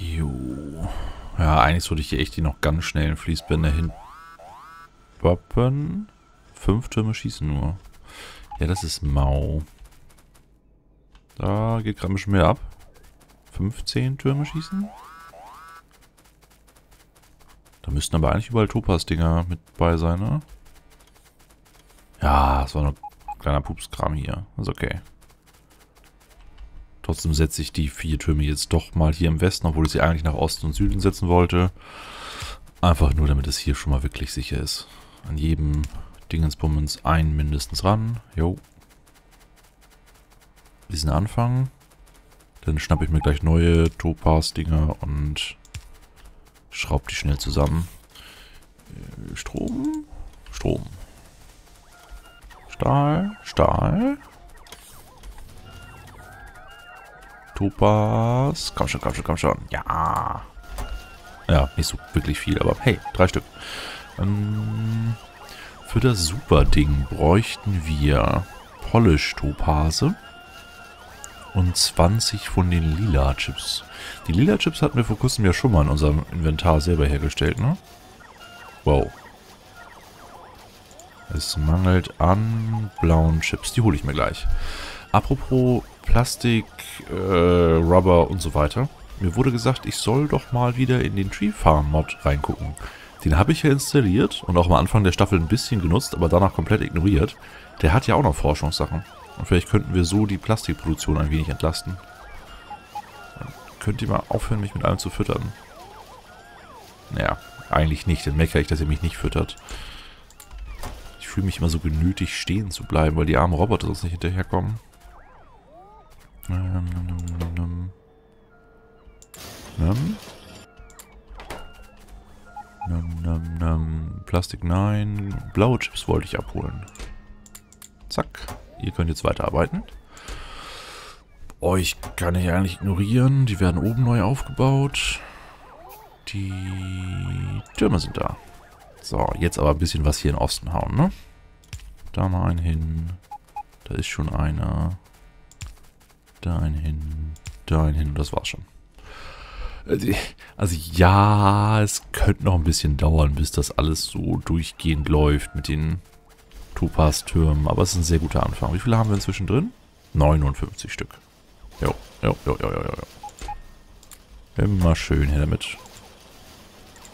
Jo. Ja, eigentlich sollte ich hier echt die noch ganz schnellen Fließbänder hin. Wappen. Fünf Türme schießen nur. Ja, das ist mau. Da geht gerade ein bisschen mehr ab. 15 Türme schießen. Da müssten aber eigentlich überall Topaz-Dinger mit bei sein, ne? Ja, das war nur ein kleiner Pupskram hier. ist okay. Trotzdem setze ich die vier Türme jetzt doch mal hier im Westen, obwohl ich sie eigentlich nach Osten und Süden setzen wollte. Einfach nur, damit es hier schon mal wirklich sicher ist. An jedem Dingensbummens ein mindestens ran. Jo. Diesen Anfang. Dann schnappe ich mir gleich neue Topaz-Dinger und schraube die schnell zusammen. Äh, Strom. Strom. Stahl. Stahl. Topaz. Komm schon, komm schon, komm schon. Ja. Ja, nicht so wirklich viel, aber hey, drei Stück. Ähm, für das Super-Ding bräuchten wir Polish-Topase und 20 von den Lila-Chips. Die Lila-Chips hatten wir vor kurzem ja schon mal in unserem Inventar selber hergestellt, ne? Wow. Es mangelt an blauen Chips. Die hole ich mir gleich. Apropos Plastik, äh, Rubber und so weiter. Mir wurde gesagt, ich soll doch mal wieder in den Tree Farm Mod reingucken. Den habe ich ja installiert und auch am Anfang der Staffel ein bisschen genutzt, aber danach komplett ignoriert. Der hat ja auch noch Forschungssachen. Und vielleicht könnten wir so die Plastikproduktion ein wenig entlasten. Dann könnt ihr mal aufhören, mich mit allem zu füttern. Naja, eigentlich nicht. Dann meckere ich, dass ihr mich nicht füttert. Ich fühle mich immer so genötigt, stehen zu bleiben, weil die armen Roboter sonst nicht hinterherkommen. Num, Num, num, num. Plastik nein. Blaue Chips wollte ich abholen. Zack. Ihr könnt jetzt weiterarbeiten. Euch kann ich eigentlich ignorieren. Die werden oben neu aufgebaut. Die Türme sind da. So, jetzt aber ein bisschen was hier in Osten hauen, ne? Da mal einen hin. Da ist schon einer. Da einen hin. Da einen hin. Und das war's schon. Äh, also ja, es könnte noch ein bisschen dauern, bis das alles so durchgehend läuft mit den Topaz-Türmen. Aber es ist ein sehr guter Anfang. Wie viele haben wir inzwischen drin? 59 Stück. Jo, jo, jo, jo, jo, jo. Immer schön her damit.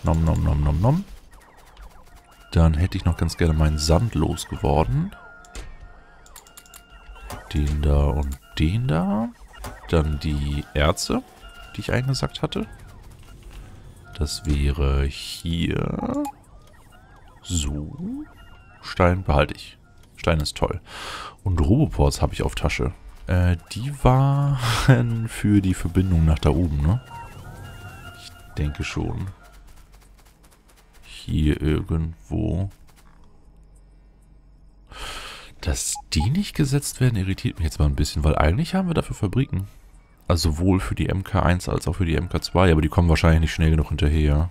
Nom, nom, nom, nom, nom. Dann hätte ich noch ganz gerne meinen Sand losgeworden. Den da und den da. Dann die Erze die ich eingesackt hatte. Das wäre hier. So. Stein behalte ich. Stein ist toll. Und Roboports habe ich auf Tasche. Äh, die waren für die Verbindung nach da oben, ne? Ich denke schon. Hier irgendwo. Dass die nicht gesetzt werden, irritiert mich jetzt mal ein bisschen, weil eigentlich haben wir dafür Fabriken. Also sowohl für die MK1 als auch für die MK2, aber die kommen wahrscheinlich nicht schnell genug hinterher.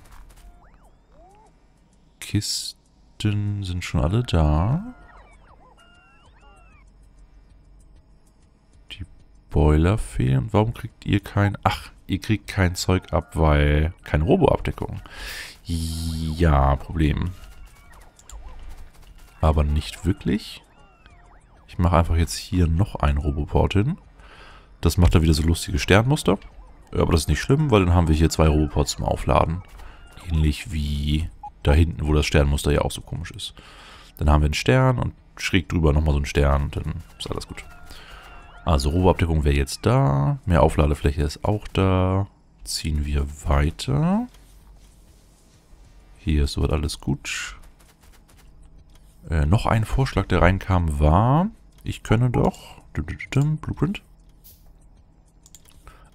Kisten sind schon alle da. Die Boiler fehlen. Warum kriegt ihr kein... Ach, ihr kriegt kein Zeug ab, weil... Keine Robo-Abdeckung. Ja, Problem. Aber nicht wirklich. Ich mache einfach jetzt hier noch einen Roboport hin. Das macht da wieder so lustige Sternmuster. Aber das ist nicht schlimm, weil dann haben wir hier zwei Robopods zum Aufladen. Ähnlich wie da hinten, wo das Sternmuster ja auch so komisch ist. Dann haben wir einen Stern und schräg drüber nochmal so einen Stern und dann ist alles gut. Also Robo-Abdeckung wäre jetzt da. Mehr Aufladefläche ist auch da. Ziehen wir weiter. Hier ist soweit alles gut. Äh, noch ein Vorschlag, der reinkam, war, ich könne doch... Blueprint.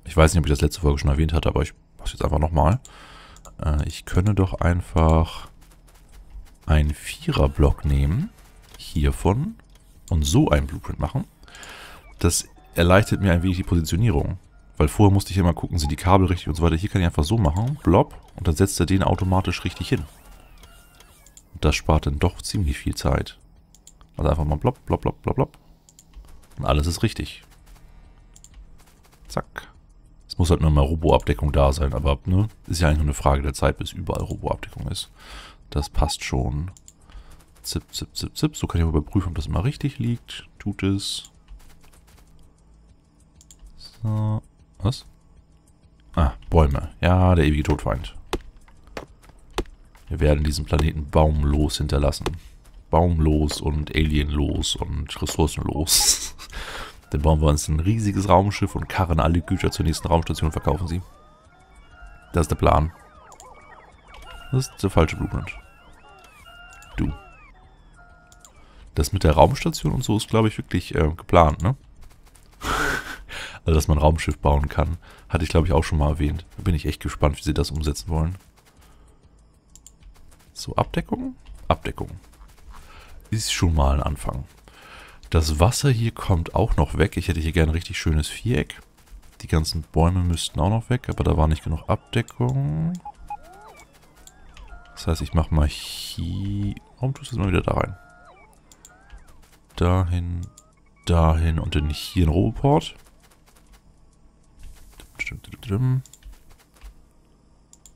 Ich weiß nicht, ob ich das letzte Folge schon erwähnt hatte, aber ich mache es jetzt einfach nochmal. Äh, ich könne doch einfach einen Vierer-Block nehmen, hiervon, und so einen Blueprint machen. Das erleichtert mir ein wenig die Positionierung. Weil vorher musste ich immer gucken, sind die Kabel richtig und so weiter. Hier kann ich einfach so machen, blob, und dann setzt er den automatisch richtig hin. Das spart dann doch ziemlich viel Zeit. Also einfach mal blob, blob, blob, blob, blob. Und alles ist richtig. Zack muss halt nur mal Robo-Abdeckung da sein, aber ne, ist ja eigentlich nur eine Frage der Zeit, bis überall Robo-Abdeckung ist. Das passt schon. Zip, zip, zip, zip. So kann ich überprüfen, ob das immer richtig liegt. Tut es. So. Was? Ah, Bäume. Ja, der ewige Todfeind. Wir werden diesen Planeten baumlos hinterlassen. Baumlos und alienlos und ressourcenlos. Dann bauen wir uns ein riesiges Raumschiff und karren alle Güter zur nächsten Raumstation und verkaufen sie. Das ist der Plan. Das ist der falsche Blueprint. Du. Das mit der Raumstation und so ist, glaube ich, wirklich äh, geplant, ne? also, dass man ein Raumschiff bauen kann, hatte ich, glaube ich, auch schon mal erwähnt. Da bin ich echt gespannt, wie sie das umsetzen wollen. So, Abdeckung? Abdeckung. Ist schon mal ein Anfang. Das Wasser hier kommt auch noch weg. Ich hätte hier gerne ein richtig schönes Viereck. Die ganzen Bäume müssten auch noch weg, aber da war nicht genug Abdeckung. Das heißt, ich mache mal hier... Warum tust du es mal wieder da rein? Dahin, dahin und dann hier in Roboport.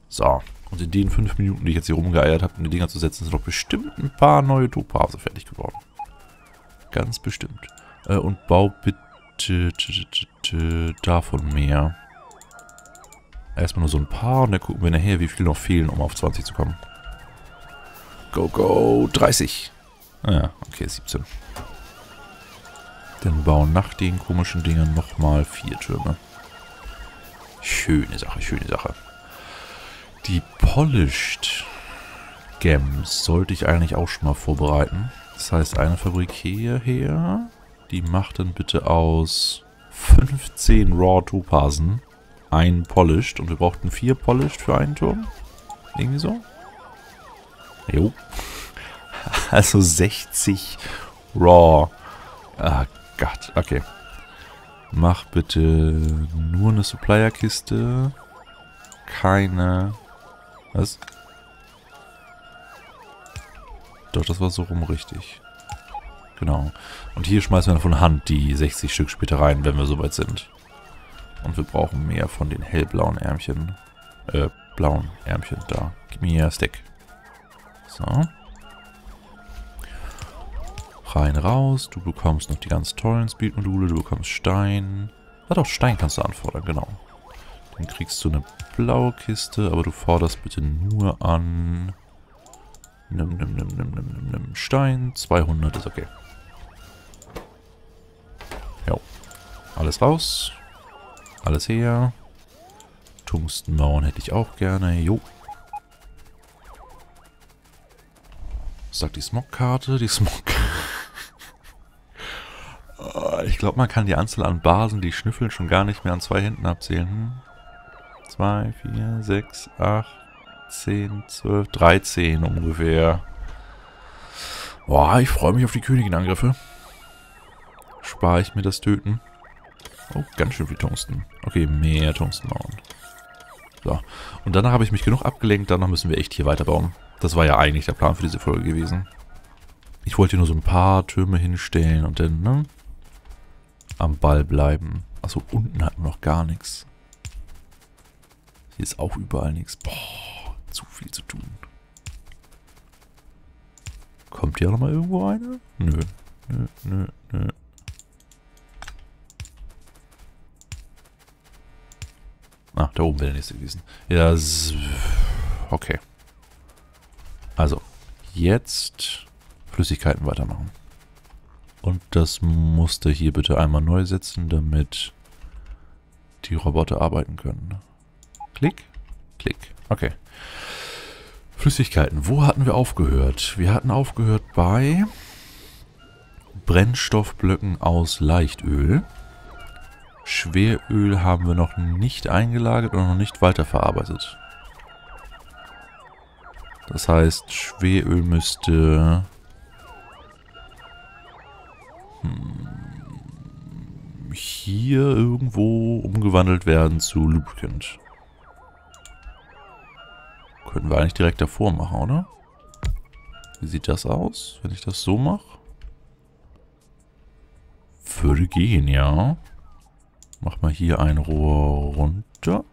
So. Und in den fünf Minuten, die ich jetzt hier rumgeeiert habe, um die Dinger zu setzen, sind doch bestimmt ein paar neue Topase fertig geworden. Ganz bestimmt. Äh, und bau bitte davon mehr. Erstmal nur so ein paar und dann gucken wir nachher, wie viel noch fehlen, um auf 20 zu kommen. Go, go, 30. Ah ja, okay, 17. Dann bauen nach den komischen Dingen nochmal vier Türme. Schöne Sache, schöne Sache. Die Polished Gems sollte ich eigentlich auch schon mal vorbereiten. Das heißt, eine Fabrik hierher. Die macht dann bitte aus 15 Raw Topasen ein Polished. Und wir brauchten vier Polished für einen Turm. Irgendwie so. Jo. Also 60 Raw. Ah Gott, okay. Mach bitte nur eine Supplier-Kiste. Keine... Was? Doch, das war so rum richtig. Genau. Und hier schmeißen wir von Hand die 60 Stück später rein, wenn wir soweit sind. Und wir brauchen mehr von den hellblauen Ärmchen. Äh, blauen Ärmchen da. Gib mir hier Stack. So. Rein, raus. Du bekommst noch die ganz tollen Speed-Module. Du bekommst Stein. Ah doch, Stein kannst du anfordern, genau. Dann kriegst du eine blaue Kiste, aber du forderst bitte nur an... Nimm, nimm, nimm, nimm, nimm, nimm, nimm. Stein. 200 ist okay. Jo. Alles raus. Alles her. Tungstenmauern hätte ich auch gerne. Jo. Was sagt die Smog-Karte? Die Smog... ich glaube, man kann die Anzahl an Basen, die schnüffeln, schon gar nicht mehr an zwei Händen abzählen. 2, 4, 6, 8, 10, 12, 13 ungefähr. Boah, ich freue mich auf die Königin-Angriffe. Spare ich mir das Töten. Oh, ganz schön viel Tungsten. Okay, mehr Tungsten bauen. So. Und danach habe ich mich genug abgelenkt. Danach müssen wir echt hier weiterbauen. Das war ja eigentlich der Plan für diese Folge gewesen. Ich wollte nur so ein paar Türme hinstellen und dann, ne? Am Ball bleiben. Achso, unten hatten wir noch gar nichts. Hier ist auch überall nichts. Boah, zu viel zu tun. Kommt hier auch nochmal irgendwo eine? Nö. Nö, nö, nö. Ah, da oben wäre der nächste gewesen. Ja, okay. Also, jetzt Flüssigkeiten weitermachen. Und das Muster hier bitte einmal neu setzen, damit die Roboter arbeiten können. Klick, klick. Okay. Flüssigkeiten. Wo hatten wir aufgehört? Wir hatten aufgehört bei Brennstoffblöcken aus Leichtöl. Schweröl haben wir noch nicht eingelagert und noch nicht weiterverarbeitet. Das heißt, Schweröl müsste... Hm, hier irgendwo umgewandelt werden zu Lubricant. Könnten wir eigentlich direkt davor machen, oder? Wie sieht das aus, wenn ich das so mache? Würde gehen, ja. Mach mal hier ein Rohr runter.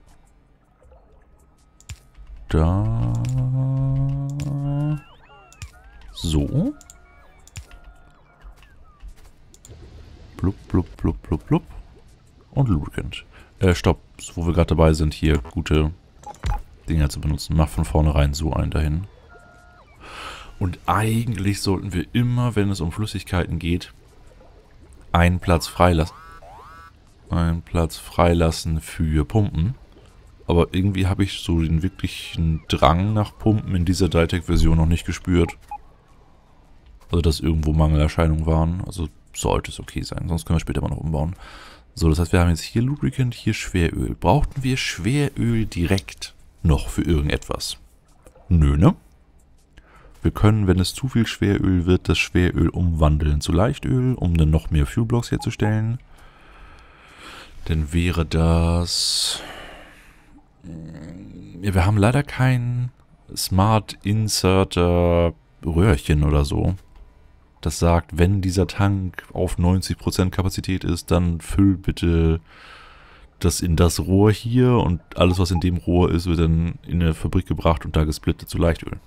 Da. So. Blub, blub, blub, blub, blub. Und Lubricant. Äh, stopp. Wo wir gerade dabei sind, hier gute Dinger zu benutzen. Mach von vornherein so einen dahin. Und eigentlich sollten wir immer, wenn es um Flüssigkeiten geht, einen Platz freilassen. Einen Platz freilassen für Pumpen. Aber irgendwie habe ich so den wirklichen Drang nach Pumpen in dieser Ditec-Version noch nicht gespürt. Also, dass irgendwo Mangelerscheinungen waren. Also, sollte es okay sein. Sonst können wir später mal noch umbauen. So, das heißt, wir haben jetzt hier Lubricant, hier Schweröl. Brauchten wir Schweröl direkt noch für irgendetwas? Nö, ne? Wir können, wenn es zu viel Schweröl wird, das Schweröl umwandeln zu Leichtöl, um dann noch mehr Fuelblocks herzustellen. Dann wäre das... Ja, wir haben leider kein Smart Inserter Röhrchen oder so das sagt, wenn dieser Tank auf 90% Kapazität ist, dann füll bitte das in das Rohr hier und alles, was in dem Rohr ist, wird dann in eine Fabrik gebracht und da gesplittet zu Leichtöl.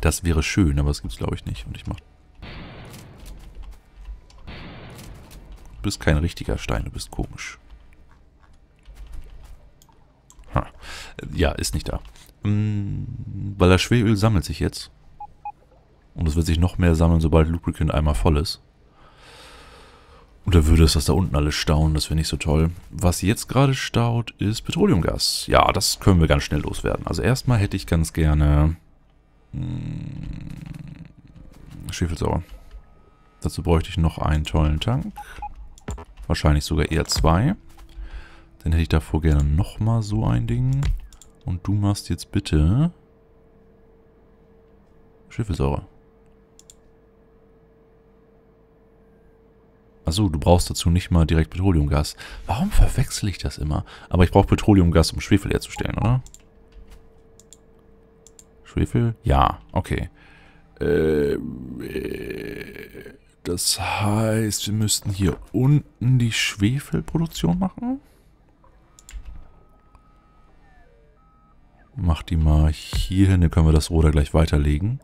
Das wäre schön, aber das gibt es glaube ich nicht. Und ich mach... Du bist kein richtiger Stein, du bist komisch. Ha. Ja, ist nicht da. Hm, weil das Schweröl sammelt sich jetzt. Und es wird sich noch mehr sammeln, sobald Lubricant einmal voll ist. Da würde es das da unten alles stauen, das wäre nicht so toll. Was jetzt gerade staut, ist Petroleumgas. Ja, das können wir ganz schnell loswerden. Also erstmal hätte ich ganz gerne... Hm, Schwefelsauer. Dazu bräuchte ich noch einen tollen Tank. Wahrscheinlich sogar eher zwei. Dann hätte ich davor gerne nochmal so ein Ding. Und du machst jetzt bitte... Schwefelsäure. Achso, du brauchst dazu nicht mal direkt Petroleumgas. Warum verwechsel ich das immer? Aber ich brauche Petroleumgas, um Schwefel herzustellen, oder? Schwefel? Ja, okay. Äh, das heißt, wir müssten hier unten die Schwefelproduktion machen? Mach die mal hier hin, dann können wir das Roder gleich weiterlegen.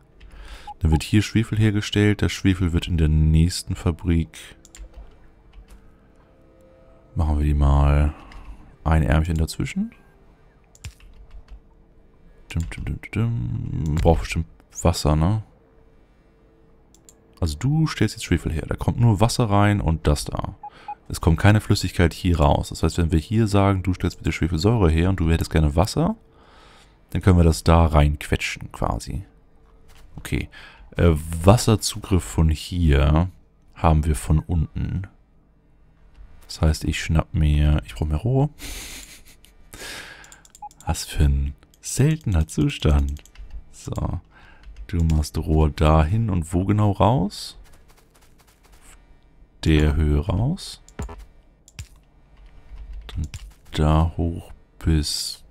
Dann wird hier Schwefel hergestellt. Der Schwefel wird in der nächsten Fabrik Machen wir die mal ein Ärmchen dazwischen. Braucht bestimmt Wasser, ne? Also du stellst jetzt Schwefel her. Da kommt nur Wasser rein und das da. Es kommt keine Flüssigkeit hier raus. Das heißt, wenn wir hier sagen, du stellst bitte Schwefelsäure her und du hättest gerne Wasser, dann können wir das da reinquetschen quasi. Okay. Äh, Wasserzugriff von hier haben wir von unten. Das heißt, ich schnapp mir... Ich brauche mehr Rohr. Was für ein seltener Zustand. So. Du machst Rohr dahin und wo genau raus? Der Höhe raus. Dann da hoch bis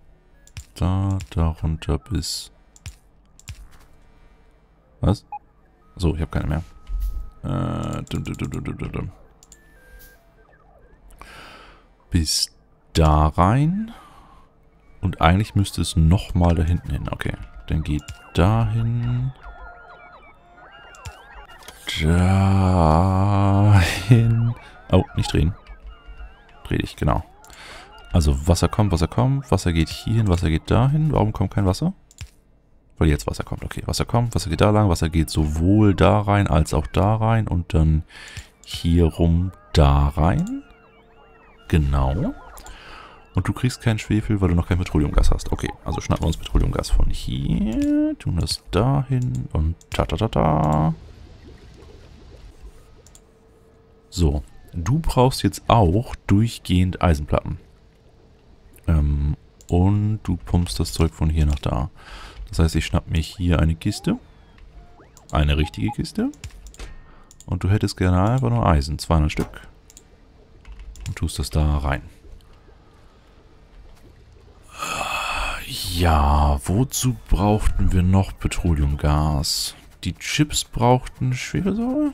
da, da runter bis... Was? So, ich habe keine mehr. Äh, dum, dum, dum, dum, dum, dum bis da rein. Und eigentlich müsste es nochmal da hinten hin. Okay, dann geht dahin. Dahin. Oh, nicht drehen. Dreh dich, genau. Also Wasser kommt, Wasser kommt, Wasser geht hierhin, Wasser geht dahin. Warum kommt kein Wasser? Weil jetzt Wasser kommt. Okay, Wasser kommt, Wasser geht da lang, Wasser geht sowohl da rein als auch da rein und dann hier rum da rein. Genau. Und du kriegst keinen Schwefel, weil du noch kein Petroleumgas hast. Okay, also schnappen wir uns Petroleumgas von hier, tun das dahin und ta ta ta ta. So, du brauchst jetzt auch durchgehend Eisenplatten. Ähm, und du pumpst das Zeug von hier nach da. Das heißt, ich schnapp mir hier eine Kiste. Eine richtige Kiste. Und du hättest gerne einfach nur Eisen. 200 Stück tust das da rein. Ja, wozu brauchten wir noch Petroleumgas? Die Chips brauchten Schwefelsäure?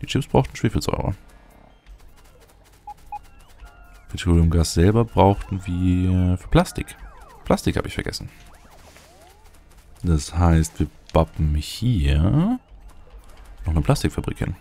Die Chips brauchten Schwefelsäure. Petroleumgas selber brauchten wir für Plastik. Plastik habe ich vergessen. Das heißt, wir bappen hier noch eine Plastikfabrik hin.